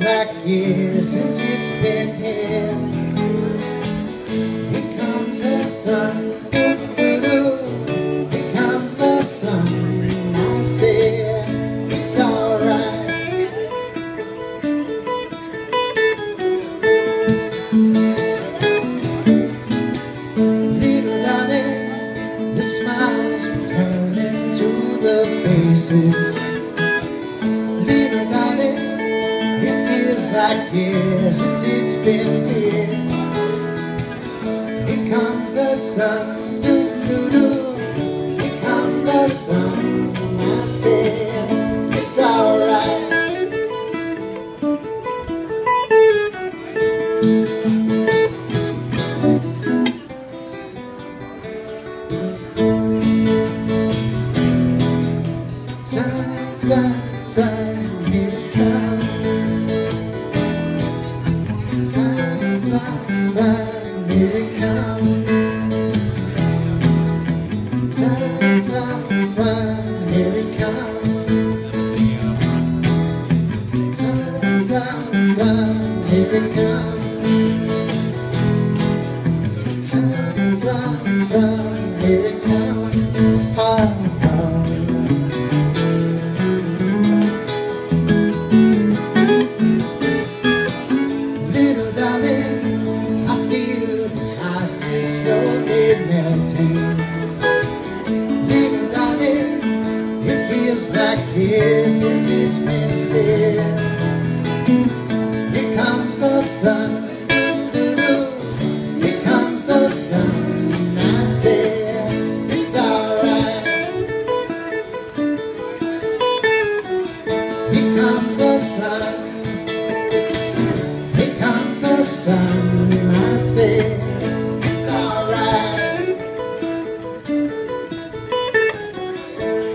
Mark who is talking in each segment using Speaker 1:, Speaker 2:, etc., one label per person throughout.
Speaker 1: feels like years since it's been here. Here comes the sun, here comes the sun. I say it's alright. Little darling, the smiles return into the faces. Like years since it's been here. Here comes the sun, doo doo doo. Here comes the sun. I said it's alright. Sun, sun, sun, sun, here it comes. Sun, sun, sun, here it comes. Sun, sun, sun, here it comes. Sun, sun, sun, here it comes. Melting. Little darling, it feels like years since it's been clear. Here comes the sun, here comes the sun. I say it's alright. Here comes the sun. Here comes the sun, I say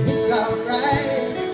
Speaker 1: it's alright.